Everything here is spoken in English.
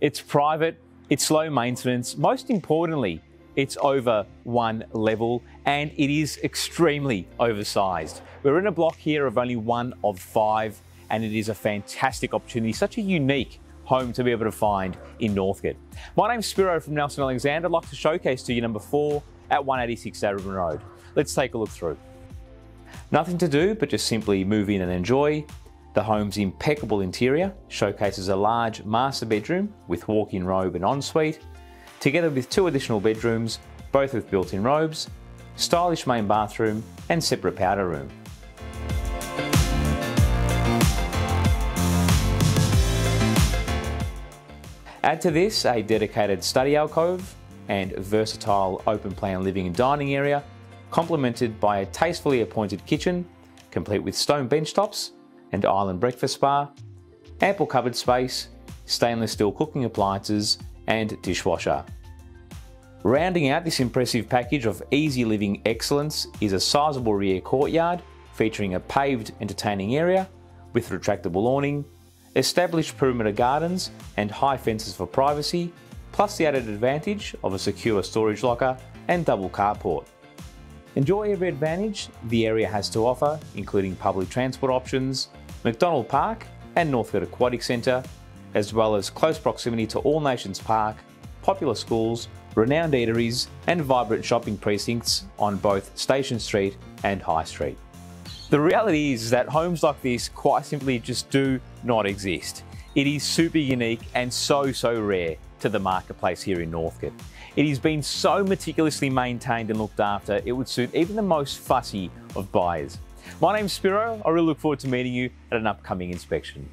It's private, it's low maintenance. Most importantly, it's over one level and it is extremely oversized. We're in a block here of only one of five and it is a fantastic opportunity, such a unique home to be able to find in Northcote. My name's Spiro from Nelson Alexander. I'd like to showcase to you number four at 186 Darebin Road. Let's take a look through. Nothing to do but just simply move in and enjoy. The home's impeccable interior showcases a large master bedroom with walk-in robe and ensuite, together with two additional bedrooms, both with built-in robes, stylish main bathroom and separate powder room. Add to this a dedicated study alcove and versatile open plan living and dining area, complemented by a tastefully appointed kitchen, complete with stone bench tops and island breakfast bar, ample cupboard space, stainless steel cooking appliances and dishwasher. Rounding out this impressive package of easy living excellence is a sizable rear courtyard featuring a paved entertaining area with retractable awning, established perimeter gardens and high fences for privacy, plus the added advantage of a secure storage locker and double carport. Enjoy every advantage the area has to offer, including public transport options, McDonald Park and Northcote Aquatic Centre, as well as close proximity to All Nations Park, popular schools, renowned eateries and vibrant shopping precincts on both Station Street and High Street. The reality is that homes like this quite simply just do not exist. It is super unique and so, so rare to the marketplace here in Northcote. It has been so meticulously maintained and looked after, it would suit even the most fussy of buyers. My name's Spiro. I really look forward to meeting you at an upcoming inspection.